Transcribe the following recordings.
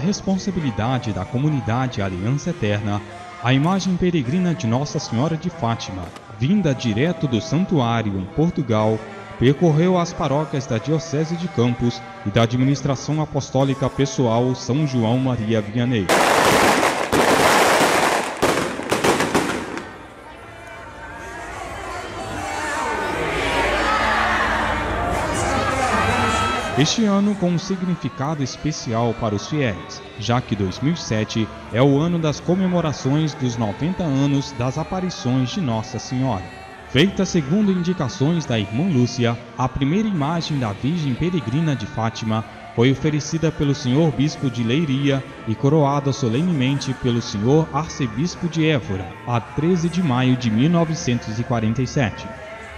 responsabilidade da comunidade Aliança Eterna, a imagem peregrina de Nossa Senhora de Fátima, vinda direto do santuário em Portugal, percorreu as paróquias da Diocese de Campos e da Administração Apostólica Pessoal São João Maria Vianney. Este ano com um significado especial para os fiéis, já que 2007 é o ano das comemorações dos 90 anos das aparições de Nossa Senhora. Feita segundo indicações da irmã Lúcia, a primeira imagem da Virgem Peregrina de Fátima foi oferecida pelo senhor bispo de Leiria e coroada solenemente pelo senhor arcebispo de Évora, a 13 de maio de 1947.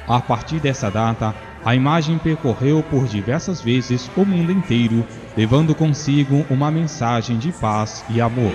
A partir dessa data, a imagem percorreu por diversas vezes o mundo inteiro, levando consigo uma mensagem de paz e amor.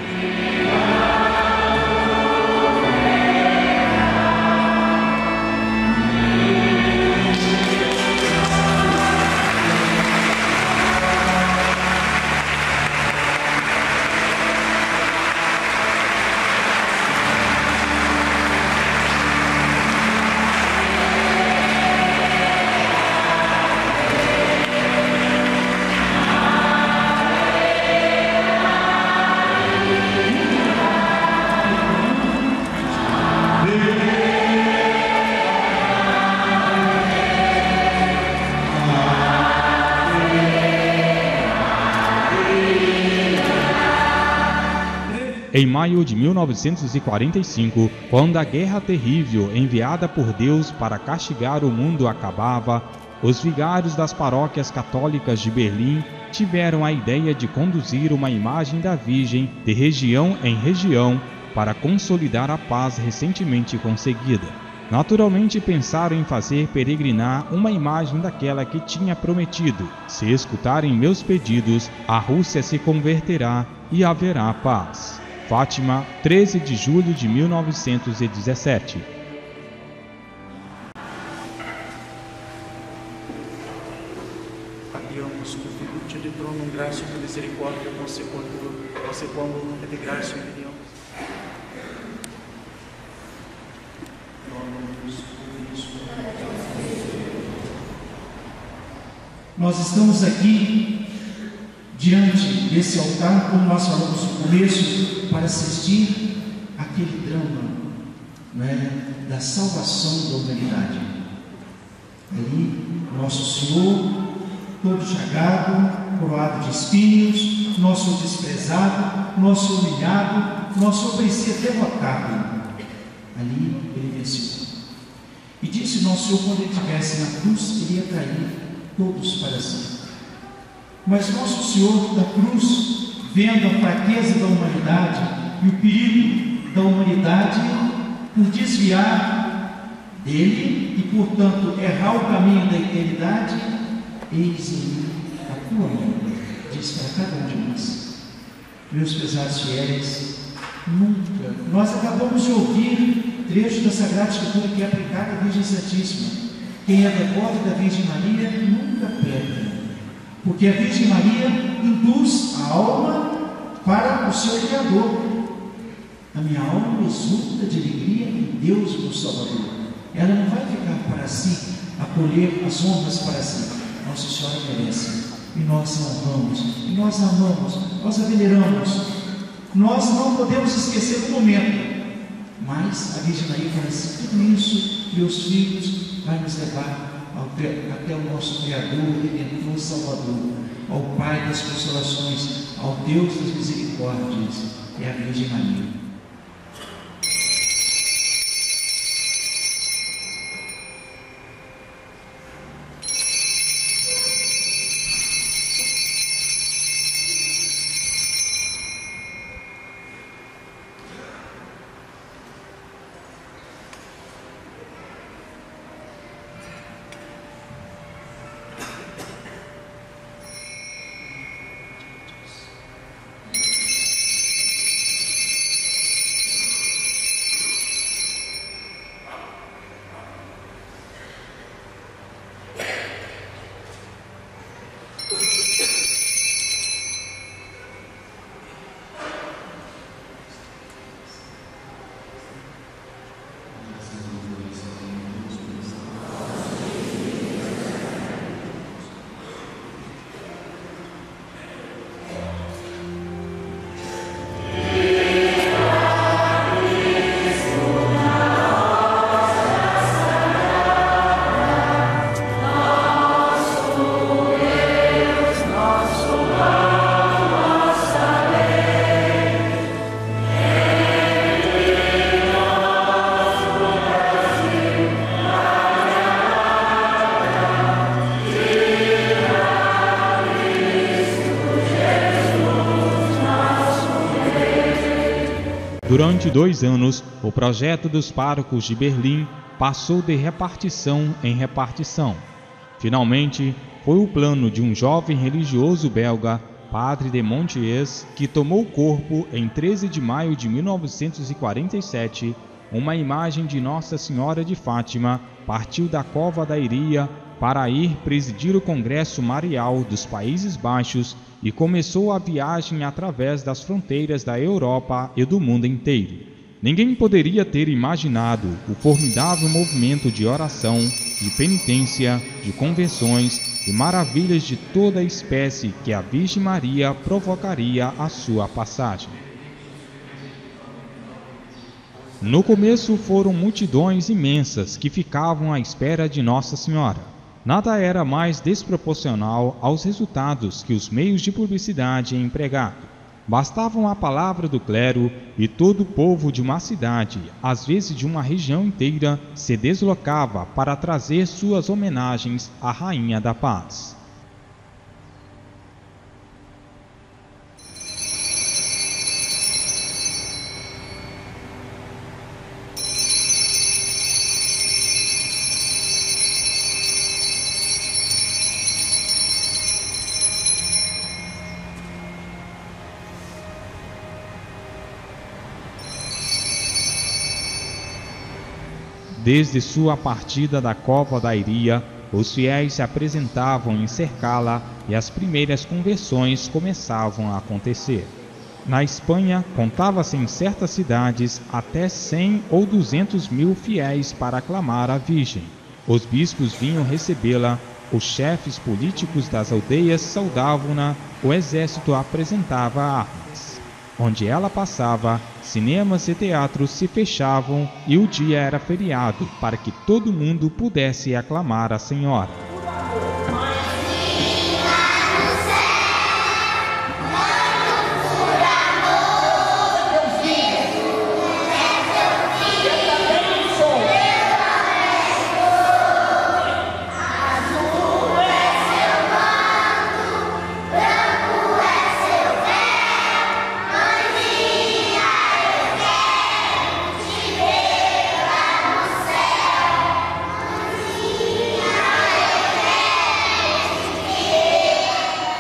Em maio de 1945, quando a guerra terrível enviada por Deus para castigar o mundo acabava, os vigários das paróquias católicas de Berlim tiveram a ideia de conduzir uma imagem da Virgem de região em região para consolidar a paz recentemente conseguida. Naturalmente pensaram em fazer peregrinar uma imagem daquela que tinha prometido: se escutarem meus pedidos, a Rússia se converterá e haverá paz. Fátima, 13 de julho de 1917. Abbiamo sconfitto di trono un grazie e consequando. Nós estamos aqui desse altar, como nós falamos no começo, para assistir aquele drama né, da salvação da humanidade. Ali, nosso Senhor, todo chagado, coroado de espinhos, nosso desprezado, nosso humilhado, nosso parecia derrotado. Ali ele venceu. E disse nosso Senhor, quando ele estivesse na cruz, ele ia trair todos para si. Mas nosso Senhor da cruz, vendo a fraqueza da humanidade e o perigo da humanidade por desviar dele e, portanto, errar o caminho da eternidade, eis a tua mão, diz para cada um de nós. Meus pesados fiéis, nunca, nós acabamos de ouvir trecho da Sagrada Escritura que é aplicado à Virgem Santíssima. Quem é devoto da Virgem Maria nunca perde porque a Virgem Maria induz a alma para o seu Criador. A minha alma exulta de alegria em Deus, meu Salvador. Ela não vai ficar para si, acolher as honras para si. Nossa Senhora merece. E nós a honramos, e nós amamos, nós a veneramos. Nós não podemos esquecer do momento. Mas a Virgem Maria assim: tudo isso, meus filhos, vai nos levar até o nosso Criador, Redentor, Salvador, ao Pai das consolações, ao Deus das misericórdias, é a Virgem Maria. Durante dois anos, o projeto dos párocos de Berlim passou de repartição em repartição. Finalmente, foi o plano de um jovem religioso belga, padre de Montiers, que tomou corpo em 13 de maio de 1947. Uma imagem de Nossa Senhora de Fátima partiu da Cova da Iria para ir presidir o Congresso Marial dos Países Baixos e começou a viagem através das fronteiras da Europa e do mundo inteiro. Ninguém poderia ter imaginado o formidável movimento de oração, de penitência, de conversões e maravilhas de toda espécie que a Virgem Maria provocaria à sua passagem. No começo foram multidões imensas que ficavam à espera de Nossa Senhora. Nada era mais desproporcional aos resultados que os meios de publicidade empregavam. Bastavam a palavra do clero e todo o povo de uma cidade, às vezes de uma região inteira, se deslocava para trazer suas homenagens à Rainha da Paz. Desde sua partida da Copa da Iria, os fiéis se apresentavam em cercá-la e as primeiras conversões começavam a acontecer. Na Espanha, contava-se em certas cidades até 100 ou 200 mil fiéis para aclamar a Virgem. Os bispos vinham recebê-la, os chefes políticos das aldeias saudavam-na, o exército apresentava armas. Onde ela passava, Cinemas e teatros se fechavam e o dia era feriado para que todo mundo pudesse aclamar a Senhora.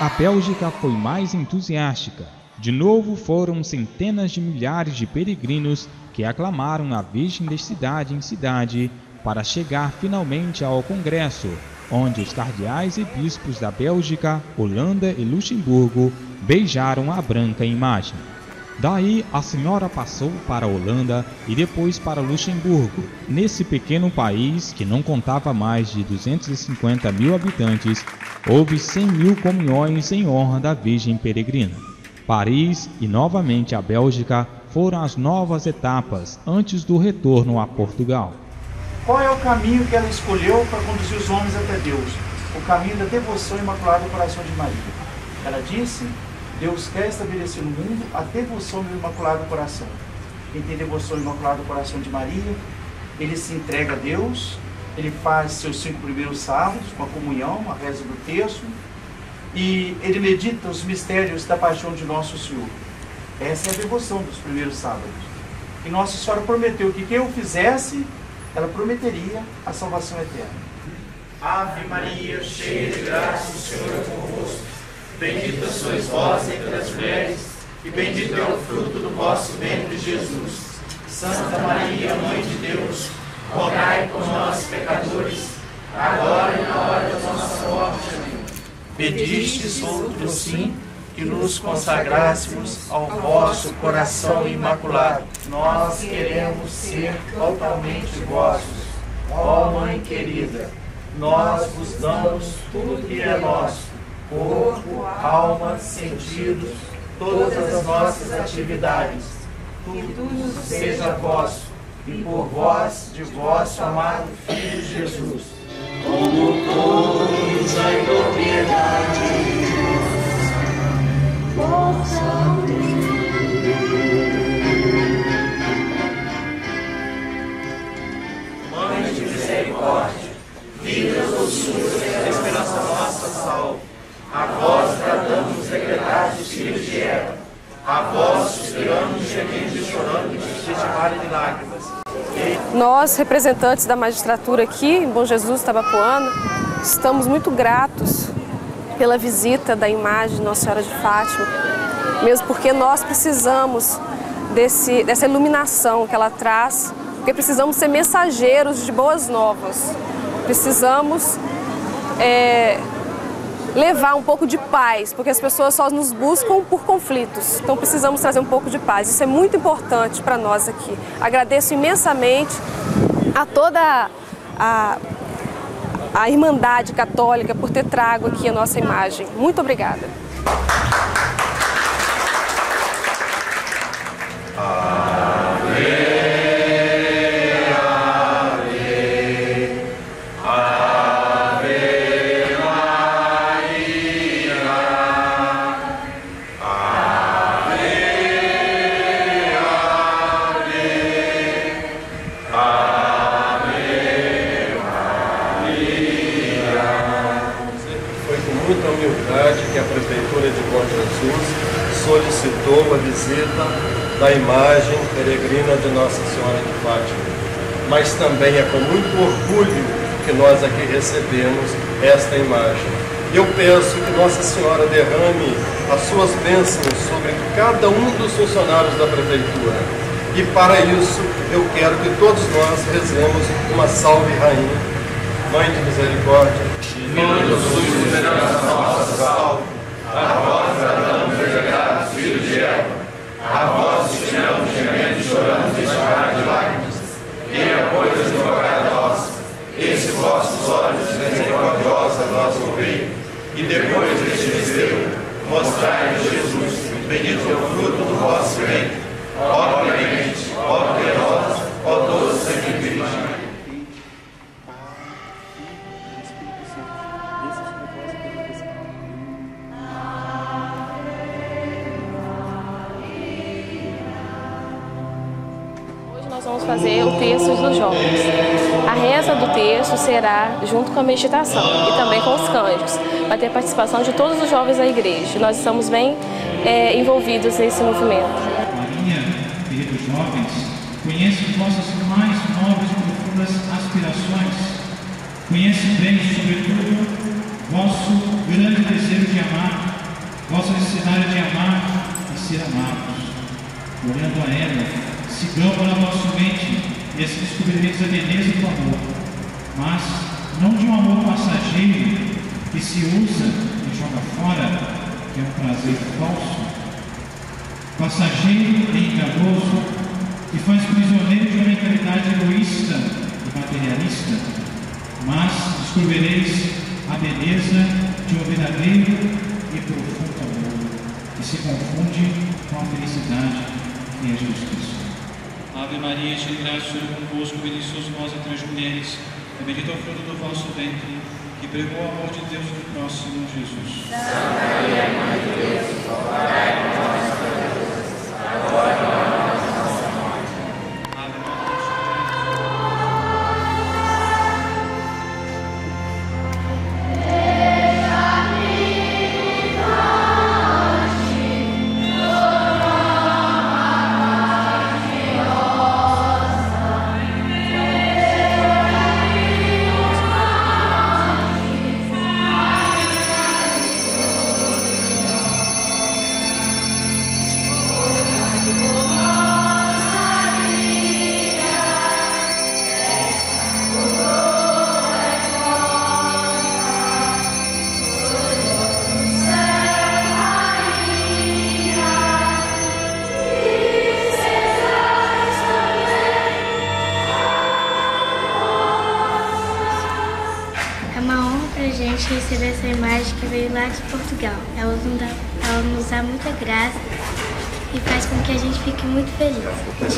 A Bélgica foi mais entusiástica. De novo foram centenas de milhares de peregrinos que aclamaram a Virgem de cidade em cidade para chegar finalmente ao Congresso, onde os cardeais e bispos da Bélgica, Holanda e Luxemburgo beijaram a branca imagem. Daí a senhora passou para a Holanda e depois para Luxemburgo. Nesse pequeno país, que não contava mais de 250 mil habitantes, houve 100 mil comunhões em honra da Virgem Peregrina. Paris e novamente a Bélgica foram as novas etapas antes do retorno a Portugal. Qual é o caminho que ela escolheu para conduzir os homens até Deus? O caminho da devoção imaculada ao coração de Maria. Ela disse Deus quer estabelecer no mundo a devoção do Imaculado Coração. Quem tem devoção ao Imaculado Coração de Maria, ele se entrega a Deus, ele faz seus cinco primeiros sábados, uma comunhão, uma reza do texto, e ele medita os mistérios da paixão de Nosso Senhor. Essa é a devoção dos primeiros sábados. E Nossa Senhora prometeu que quem o fizesse, ela prometeria a salvação eterna. Ave Maria, cheia de graça, o Senhor é. Bendita sois vós entre as mulheres, e bendito é o fruto do vosso ventre, Jesus. Santa Maria, Mãe de Deus, rogai por nós, pecadores, agora e na hora da nossa morte. Amém. Pedistes outro sim, que nos consagrásemos ao vosso coração imaculado. Nós queremos ser totalmente vossos. Ó Mãe querida, nós vos damos tudo que é nosso corpo, alma, sentidos, todas as nossas atividades. Tudo seja vosso e por vós, de vosso amado Filho Jesus. Como todos a propriedade. Vossa Mãe de misericórdia, vida doçura, esperança nossa, salve. A vós bradamos, decretados, filhos de Eva. A vós suspiramos, gemendo e chorando neste vale de lágrimas. Nós, representantes da magistratura aqui em Bom Jesus, Tabapuano, estamos muito gratos pela visita da imagem de Nossa Senhora de Fátima, mesmo porque nós precisamos desse, dessa iluminação que ela traz, porque precisamos ser mensageiros de boas novas, precisamos é, levar um pouco de paz, porque as pessoas só nos buscam por conflitos. Então precisamos trazer um pouco de paz. Isso é muito importante para nós aqui. Agradeço imensamente a toda a, a Irmandade Católica por ter trago aqui a nossa imagem. Muito obrigada. Solicitou a visita da imagem peregrina de Nossa Senhora de Fátima. Mas também é com muito orgulho que nós aqui recebemos esta imagem. Eu peço que Nossa Senhora derrame as suas bênçãos sobre cada um dos funcionários da Prefeitura. E para isso eu quero que todos nós rezemos uma salve rainha. Mãe de misericórdia. Mãe dos vossos olhos misericordiosos a nós ouvir, e depois deste desejo, mostrai-nos Jesus, bendito é o fruto do vosso ventre. Ó clemente, ó piedosa, ó doce Virgem. Vamos fazer o texto dos jovens. A reza do texto será junto com a meditação e também com os cânticos. Vai ter participação de todos os jovens da igreja. Nós estamos bem é, envolvidos nesse movimento. Maria, queridos jovens, conheço vossas mais nobres e profundas aspirações. Conheço bem, sobretudo, vosso grande desejo de amar, vossa necessidade de amar e ser amados. Olhando a ela, sigamos na nossa mente e assim descobrireis a beleza do amor, mas não de um amor passageiro que se usa e joga fora, que é um prazer falso, passageiro e enganoso, que faz prisioneiro de uma mentalidade egoísta e materialista, mas descobrireis a beleza de um verdadeiro e profundo amor, que se confunde com a felicidade que é Jesus Cristo. Ave Maria, cheia de graça, Senhor é convosco, bendita sois vós entre as mulheres, e bendito é o fruto do vosso ventre, que pregou o amor de Deus no Senhor Jesus. Santa Maria, Mãe de Deus, rogai por nós, agora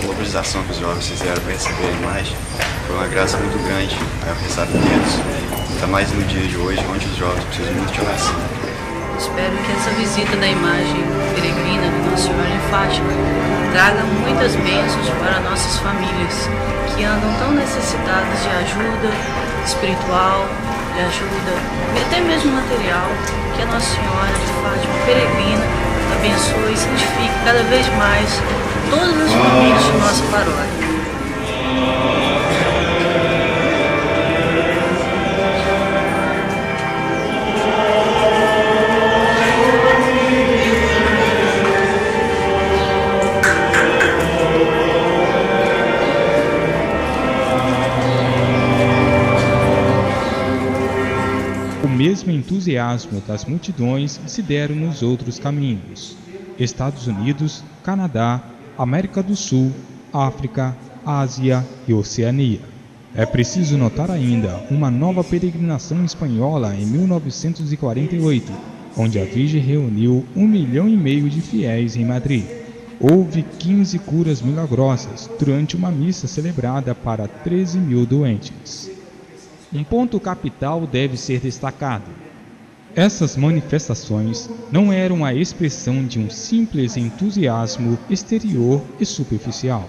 Mobilização que os jovens fizeram para receber a imagem foi uma graça muito grande para pensar deles, ainda mais no dia de hoje, onde os jovens precisam muito de oração. Espero que essa visita da imagem peregrina de Nossa Senhora de Fátima traga muitas bênçãos para nossas famílias que andam tão necessitadas de ajuda espiritual, de ajuda e até mesmo material que a Nossa Senhora de Fátima peregrina abençoe e santifique cada vez mais todas as famílias de nossa paróquia. Mesmo entusiasmo das multidões se deram nos outros caminhos: Estados Unidos, Canadá, América do Sul, África, Ásia e Oceania. É preciso notar ainda uma nova peregrinação espanhola em 1948, onde a Virgem reuniu um milhão e meio de fiéis em Madrid. Houve 15 curas milagrosas durante uma missa celebrada para 13 mil doentes. Um ponto capital deve ser destacado. Essas manifestações não eram a expressão de um simples entusiasmo exterior e superficial.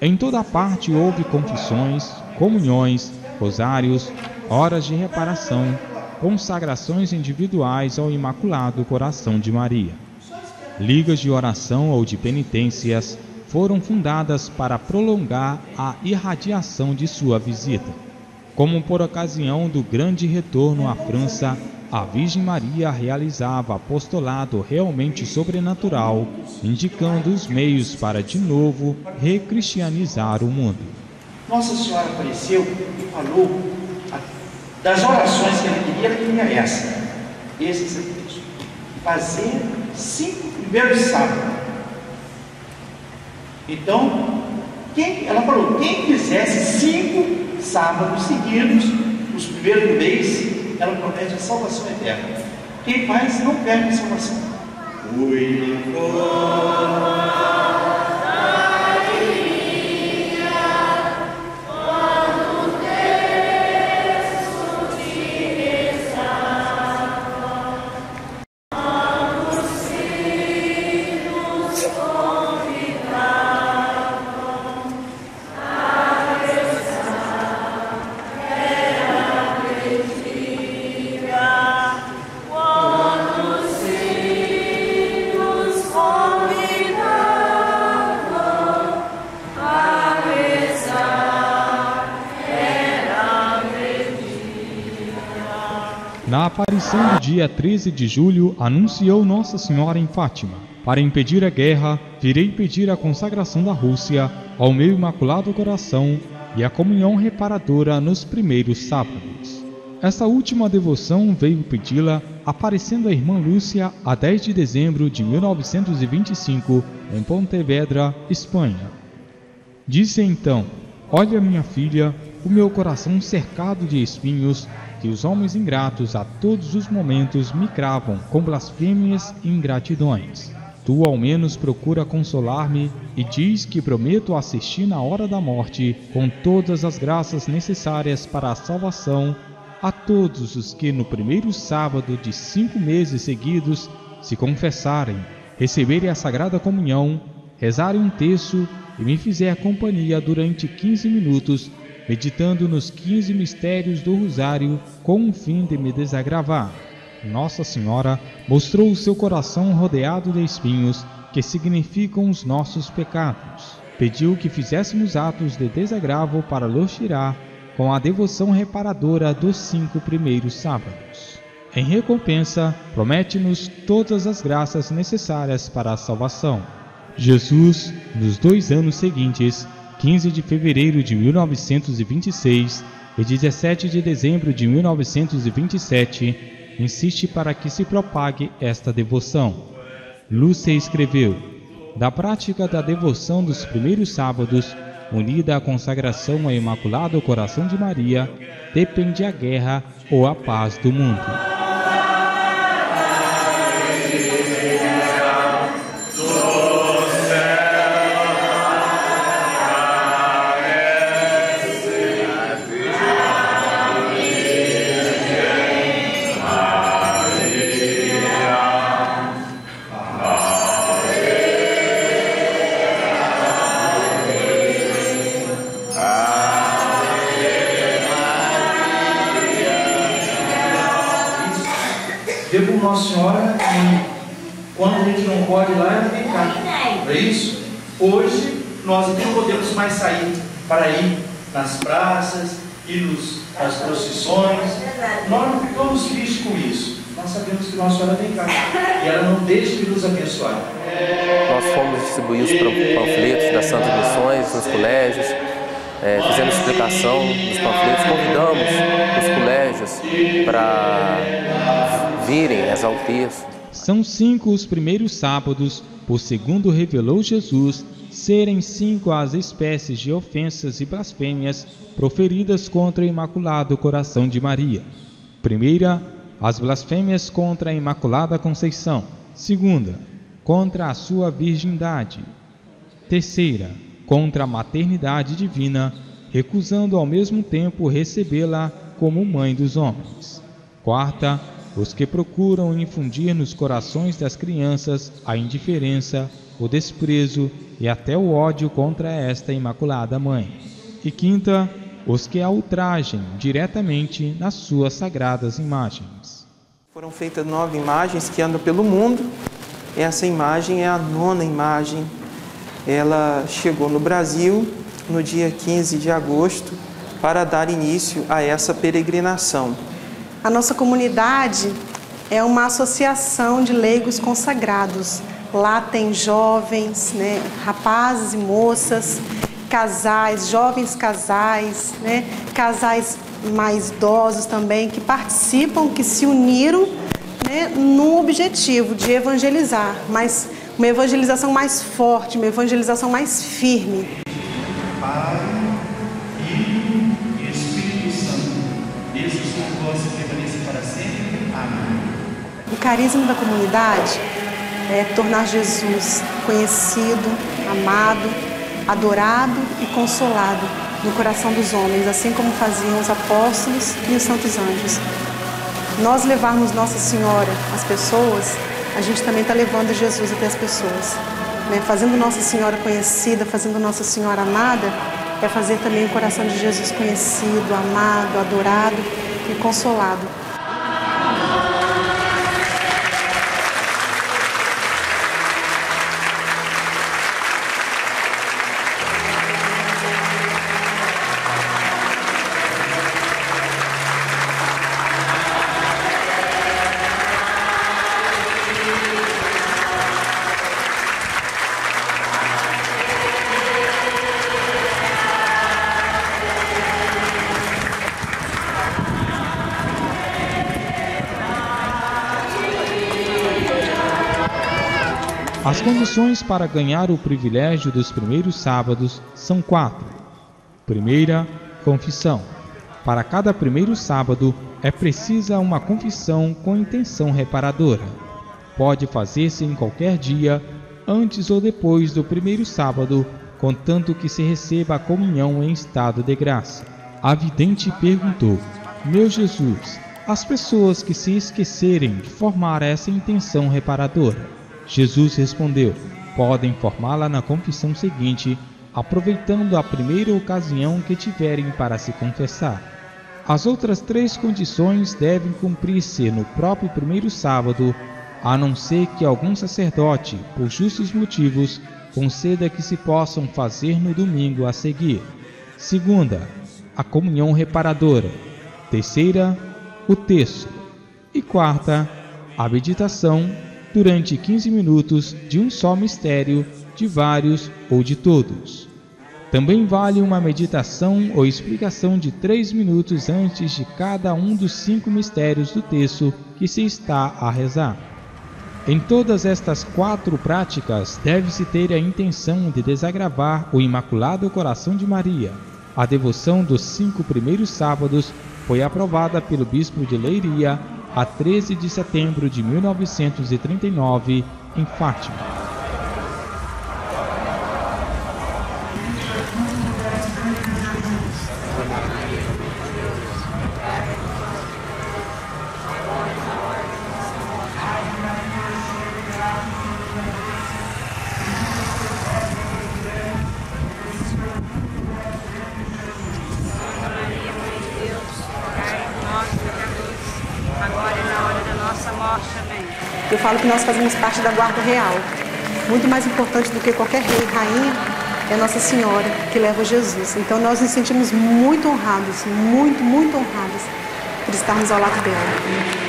Em toda parte houve confissões, comunhões, rosários, horas de reparação, consagrações individuais ao Imaculado Coração de Maria. Ligas de oração ou de penitências foram fundadas para prolongar a irradiação de sua visita. Como por ocasião do grande retorno à França, a Virgem Maria realizava apostolado realmente sobrenatural, indicando os meios para de novo recristianizar o mundo. Nossa Senhora apareceu e falou das orações que ele queria, ele queria essa. Esse é. Fazer cinco primeiros sábados. Então, quem, ela falou, quem fizesse cinco sábados seguidos, os primeiros do mês, ela promete a salvação eterna. Quem faz não perde a salvação. Na aparição do dia 13 de julho, anunciou Nossa Senhora em Fátima: Para impedir a guerra, virei pedir a consagração da Rússia ao meu imaculado coração e a comunhão reparadora nos primeiros sábados. Esta última devoção veio pedi-la aparecendo a irmã Lúcia a 10 de dezembro de 1925 em Pontevedra, Espanha. Disse então: Olha, minha filha, o meu coração cercado de espinhos que os homens ingratos a todos os momentos me cravam com blasfêmias e ingratidões. Tu ao menos procura consolar-me e diz que prometo assistir na hora da morte com todas as graças necessárias para a salvação a todos os que no primeiro sábado de cinco meses seguidos se confessarem, receberem a Sagrada Comunhão, rezarem um terço e me fizer companhia durante quinze minutos meditando nos 15 mistérios do Rosário com o fim de me desagravar. Nossa Senhora mostrou o seu coração rodeado de espinhos que significam os nossos pecados. Pediu que fizéssemos atos de desagravo para los tirar com a devoção reparadora dos cinco primeiros sábados. Em recompensa, promete-nos todas as graças necessárias para a salvação. Jesus, nos dois anos seguintes, 15 de fevereiro de 1926 e 17 de dezembro de 1927, insiste para que se propague esta devoção. Lúcia escreveu: Da prática da devoção dos primeiros sábados, unida à consagração ao Imaculado Coração de Maria, depende a guerra ou a paz do mundo. Hoje, nós não podemos mais sair para ir nas praças, ir nos, nas procissões. Nós não ficamos tristes com isso. Nós sabemos que Nossa Senhora vem cá. E ela não deixa de nos abençoar. Nós fomos distribuir os panfletos das Santas Missões nos colégios, é, fizemos explicação dos panfletos, convidamos os colégios para virem rezar o texto. São cinco os primeiros sábados, por segundo revelou Jesus, serem cinco as espécies de ofensas e blasfêmias proferidas contra o Imaculado Coração de Maria. Primeira, as blasfêmias contra a Imaculada Conceição. Segunda, contra a sua virgindade. Terceira, contra a maternidade divina, recusando ao mesmo tempo recebê-la como mãe dos homens. Quarta, os que procuram infundir nos corações das crianças a indiferença, o desprezo e até o ódio contra esta Imaculada Mãe. E quinta, os que a ultrajem diretamente nas suas sagradas imagens. Foram feitas nove imagens que andam pelo mundo. Essa imagem é a nona imagem ela chegou no Brasil no dia 15 de agosto para dar início a essa peregrinação. A nossa comunidade é uma associação de leigos consagrados. Lá tem jovens, né, rapazes e moças, casais, jovens casais, né, casais mais idosos também, que participam, que se uniram né, no objetivo de evangelizar, mas uma evangelização mais forte, uma evangelização mais firme. Carisma da comunidade é tornar Jesus conhecido, amado, adorado e consolado no coração dos homens, assim como faziam os apóstolos e os santos anjos. Nós levarmos Nossa Senhora às pessoas a gente também está levando Jesus até as pessoas. Né? Fazendo Nossa Senhora conhecida, fazendo Nossa Senhora amada, é fazer também o coração de Jesus conhecido, amado, adorado e consolado. As condições para ganhar o privilégio dos primeiros sábados são quatro. Primeira, confissão. Para cada primeiro sábado é precisa uma confissão com intenção reparadora. Pode fazer-se em qualquer dia, antes ou depois do primeiro sábado, contanto que se receba a comunhão em estado de graça. A vidente perguntou: Meu Jesus, as pessoas que se esquecerem de formar essa intenção reparadora, Jesus respondeu: Podem formá-la na confissão seguinte, aproveitando a primeira ocasião que tiverem para se confessar. As outras três condições devem cumprir-se no próprio primeiro sábado, a não ser que algum sacerdote, por justos motivos, conceda que se possam fazer no domingo a seguir. Segunda, a comunhão reparadora. Terceira, o texto. E quarta, a meditação durante 15 minutos de um só mistério, de vários ou de todos. Também vale uma meditação ou explicação de três minutos antes de cada um dos cinco mistérios do texto que se está a rezar. Em todas estas quatro práticas, deve-se ter a intenção de desagravar o Imaculado Coração de Maria. A devoção dos cinco primeiros sábados foi aprovada pelo Bispo de Leiria a 13 de setembro de 1939, em Fátima. agora é na hora da nossa morte. Amém. Eu falo que nós fazemos parte da guarda real. Muito mais importante do que qualquer rei e rainha é Nossa Senhora que leva Jesus. Então nós nos sentimos muito honrados, muito, muito honrados por estarmos ao lado dela.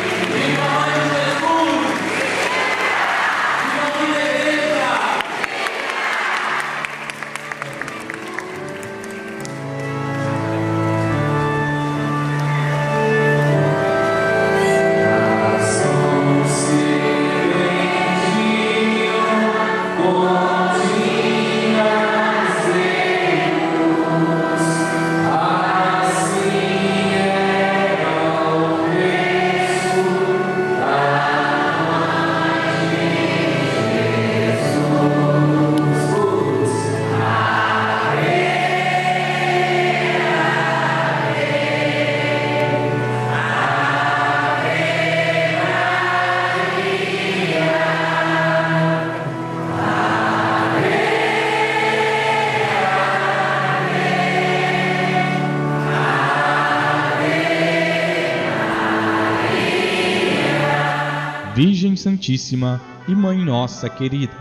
Santíssima e Mãe Nossa querida,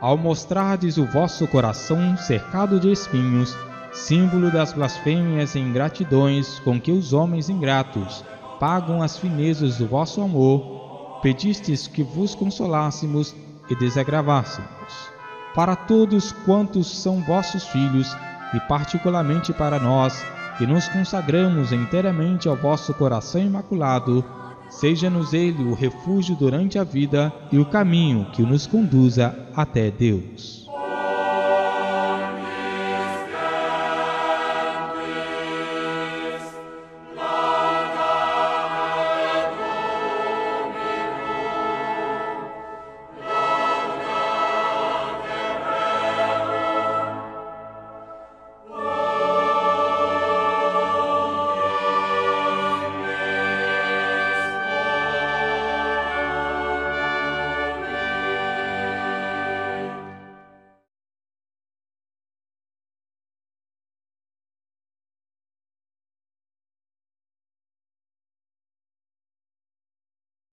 ao mostrardes o vosso coração cercado de espinhos, símbolo das blasfêmias e ingratidões com que os homens ingratos pagam as finezas do vosso amor, pedistes que vos consolássemos e desagravássemos. Para todos quantos são vossos filhos, e particularmente para nós, que nos consagramos inteiramente ao vosso coração imaculado, Seja-nos Ele o refúgio durante a vida e o caminho que nos conduza até Deus.